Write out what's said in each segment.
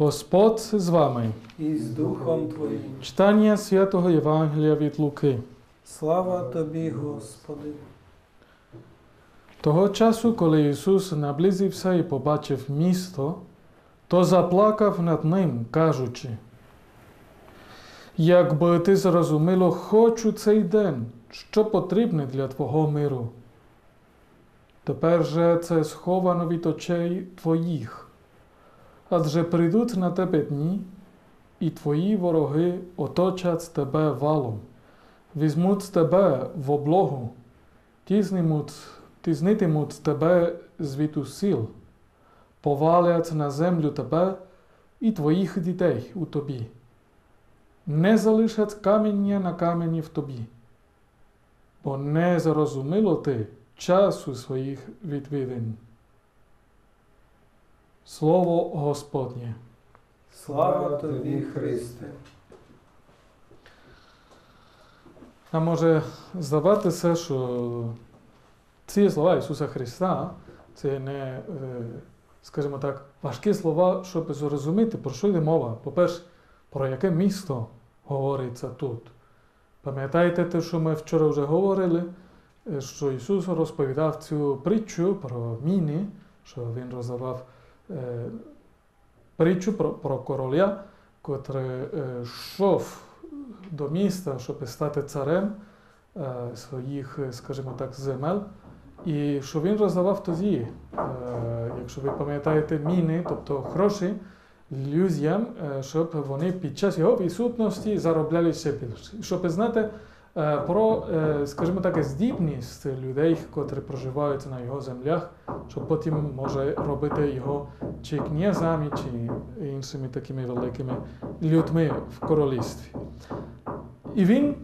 Господь з вами. і з Духом Твоїм. Читання святого Євангелія від Луки. Слава Тобі, Господи. Того часу, коли Ісус наблизився і побачив місто, то заплакав над ним, кажучи: Якби ти зрозуміло, хочу цей день, що потрібне для Твого миру. Тепер же це сховано від очей твоїх, адже прийдуть на тебе дні, і твої вороги оточать тебе валом, візьмуть тебе в облогу, тізнімуть тізнитимуть тебе звідусіл, повалять на землю тебе і твоїх дітей у тобі. Не залишать каміння на камені в тобі, бо не зрозуміло ти часу своїх відвідин. Слово Господнє. Слава Тобі, Христе. Нам може здаватися, що ці слова Ісуса Христа це не, е, скажімо так, важкі слова, щоб зрозуміти, про що йде мова. По-перше, про яке місто говориться тут. Пам'ятаєте те, що ми вчора вже говорили, е, що Ісус розповідав цю притчу про міни, що Він роздавав притчу про, про короля, котрий е, йшов до міста, щоб стати царем е, своїх, е, скажімо так, земель. І що він роздавав тоді, е, якщо ви пам'ятаєте, міни, тобто гроші людям, е, щоб вони під час його відсутності заробляли ще більше. Щоб знати е, про, е, скажімо так, здібність людей, котрі проживають на його землях, щоб потім може робити його чи князями, чи іншими такими великими людьми в королівстві. І він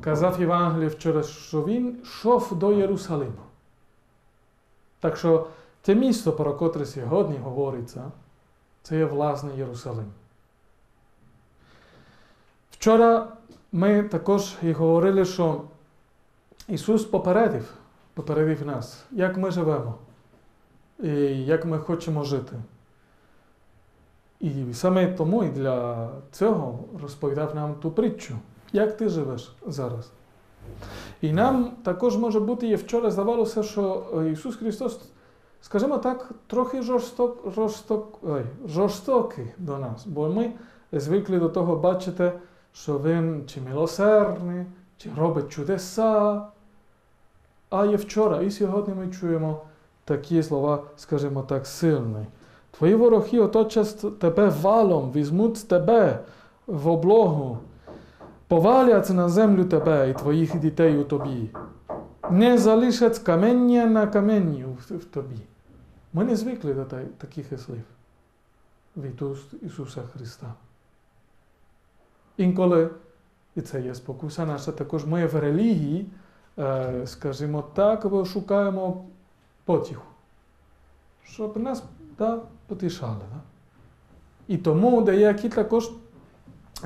казав Євангелію вчора, що він йшов до Єрусалиму. Так що те місто, про котре сьогодні говориться, це є власне Єрусалим. Вчора ми також і говорили, що Ісус попередив, попередив нас, як ми живемо і як ми хочемо жити. І саме тому і для цього розповідав нам ту притчу, як ти живеш зараз. І нам також може бути, і вчора здавалося, що Ісус Христос, скажімо так, трохи жорсток, жорсток, ой, жорстокий до нас, бо ми звикли до того бачити, що Він чи милосердний, чи робить чудеса. А і вчора, і сьогодні ми чуємо такі слова, скажімо так, сильні. Твої вороги оточать тебе валом, візьмуть тебе в облогу, повалять на землю тебе і твоїх дітей у тобі. Не залишать камення на камені в тобі. Ми не звикли до таких слів від Ісуса Христа. Інколи, і це є спокуса наша, також ми в релігії, скажімо так, шукаємо потіху, щоб нас да, потішали. Да? І тому деякі також,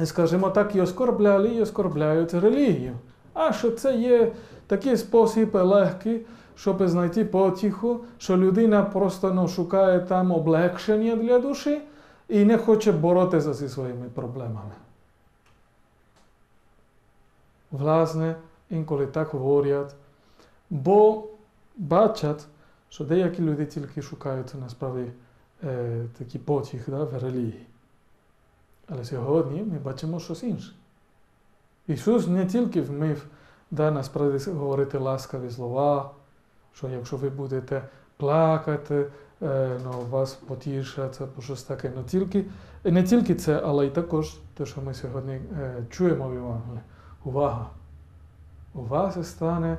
скажімо так, і оскорбляли, і оскорбляють релігію. А що це є такий спосіб легкий, щоб знайти потіху, що людина просто ну, шукає там облегшення для душі і не хоче боротися зі своїми проблемами. Власне, інколи так говорять, бо бачать, що деякі люди тільки шукають насправді е, такі потіх да, в релігії. Але сьогодні ми бачимо щось інше. Ісус не тільки вмів да, насправді говорити ласкаві слова, що якщо ви будете плакати, е, ну, вас потішаться, або щось таке. Не тільки, не тільки це, але й також те, що ми сьогодні е, чуємо в Євангелії. Увага! У вас стане,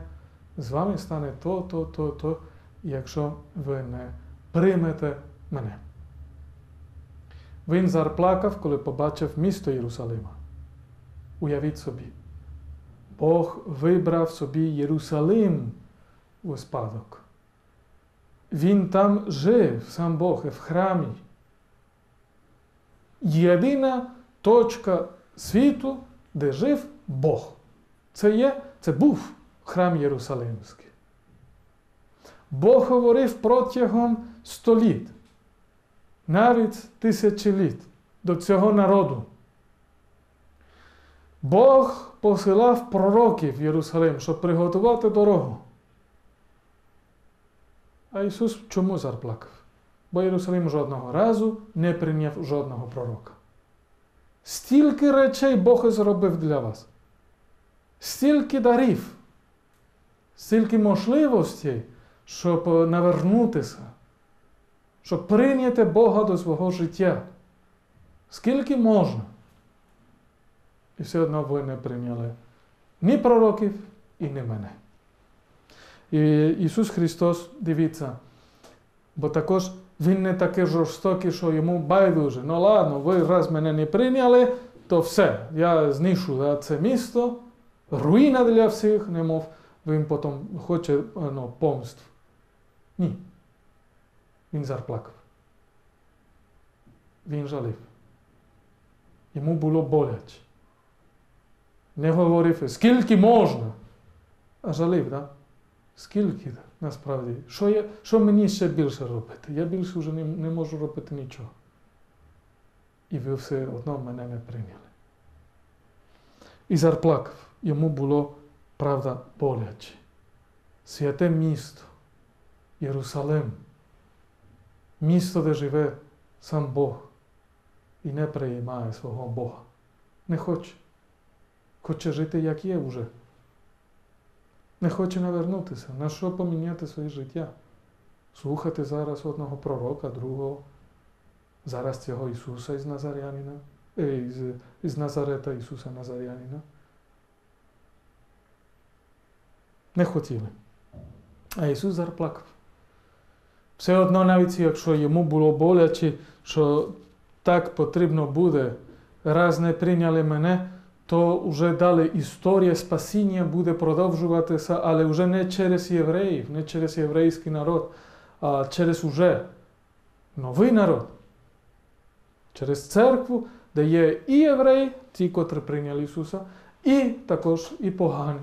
з вами стане то, то, то, то, якщо ви не приймете мене. Він зарплакав, коли побачив місто Єрусалима. Уявіть собі, Бог вибрав собі Єрусалим у спадок. Він там жив, сам Бог, в храмі. Єдина точка світу, де жив Бог. Це є, це був храм Єрусалимський. Бог говорив протягом століт, навіть тисячоліт. до цього народу. Бог посилав пророків в Єрусалим, щоб приготувати дорогу. А Ісус чому заплакав? Бо Єрусалим жодного разу не прийняв жодного пророка. Стільки речей Бог зробив для вас, стільки дарів, стільки можливостей, щоб навернутися, щоб прийняти Бога до свого життя. Скільки можна? І все одно ви не прийняли ні пророків, і ні мене. І Ісус Христос, дивіться, бо також Він не такий жорстокий, що йому байдуже. Ну ладно, ви раз мене не прийняли, то все. Я знищу це місто, руїна для всіх, немов він потім хоче ну, помств. Ні. Він заплакав. Він жалів. Йому було боляче. Не говорив, скільки можна. А жалів. Да? Скільки насправді? Що я, що мені ще більше робити? Я більше вже не, не можу робити нічого. І ви все одно мене не прийняли. І заплакав. Йому було, правда, боляче. Святе місто, Єрусалим, місто, де живе сам Бог і не приймає свого Бога. Не хоче. Хоче жити, як є вже. Не хоче навернутися. На що поміняти своє життя? Слухати зараз одного пророка, другого, зараз цього Ісуса із Назарянина, із, із Назарета Ісуса Назарянина. Не хотіли. А Ісус заплакав. Все одно, навіть якщо йому було боляче, що так потрібно буде, раз не прийняли мене, то вже далі історія спасіння буде продовжуватися, але вже не через євреїв, не через єврейський народ, а через уже новий народ. Через церкву, де є і євреї, ті, котрі прийняли Ісуса, і також і погані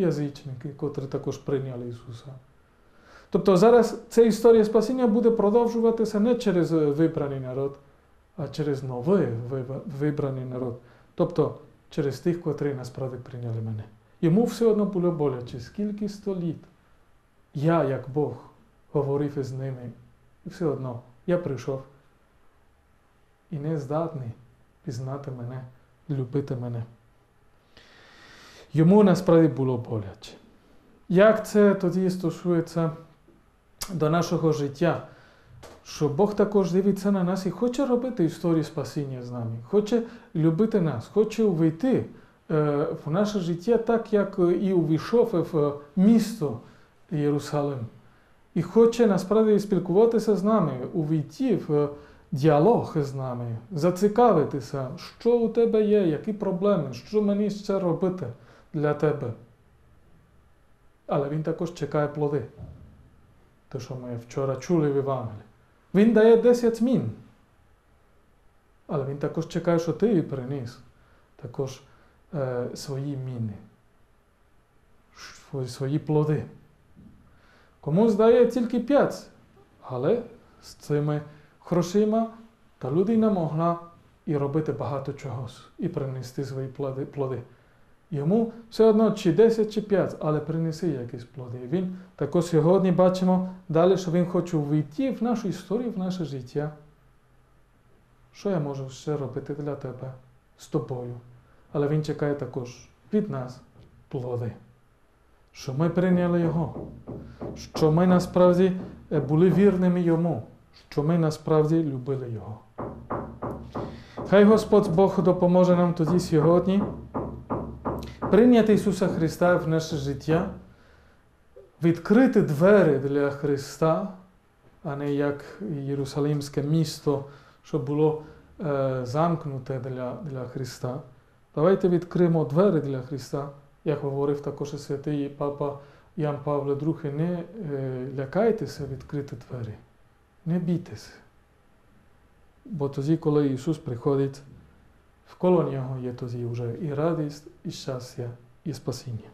язичники, котрі також прийняли Ісуса. Тобто зараз ця історія спасіння буде продовжуватися не через вибраний народ, а через новий вибраний народ. Тобто через тих, котрі насправді прийняли мене. Йому все одно було боляче, скільки століт. Я, як Бог, говорив із ними. І все одно я прийшов і не здатний пізнати мене, любити мене. Йому насправді було боляче. Як це тоді стосується до нашого життя? Що Бог також дивиться на нас і хоче робити історію спасіння з нами, хоче любити нас, хоче увійти в наше життя так, як і увійшов в місто Єрусалим. І хоче насправді спілкуватися з нами, увійти в діалог з нами, зацікавитися, що у тебе є, які проблеми, що мені ще робити для тебе. Але він також чекає плоди. Те, що ми вчора чули в Євангелії. Він дає 10 мін. Але він також чекає, що ти приніс також е, свої міни, свої плоди. Комусь дає тільки 5, але з цими грошима та людина могла і робити багато чогось, і принести свої плоди. Йому все одно чи 10, чи 5, але принеси якісь плоди. Він також сьогодні бачимо далі, що він хоче війти в нашу історію, в наше життя. Що я можу ще робити для тебе з тобою? Але він чекає також від нас плоди. Що ми прийняли Його, що ми насправді були вірними Йому, що ми насправді любили Його. Хай Господь Бог допоможе нам тоді сьогодні прийняти Ісуса Христа в наше життя, відкрити двері для Христа, а не як Єрусалимське місто, що було е, замкнуте для, для Христа. Давайте відкриємо двері для Христа, як говорив також святий Папа Ян Павло II, не е, лякайтеся відкрити двері, не бійтеся. Бо тоді, коли Ісус приходить, Вколо нього є тоді вже і радість, і щастя, і спасіння.